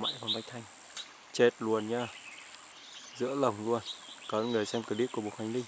mạnh con bách thanh. Chết luôn nhá. Giữa lồng luôn. Có người xem clip của Bục hành Linh.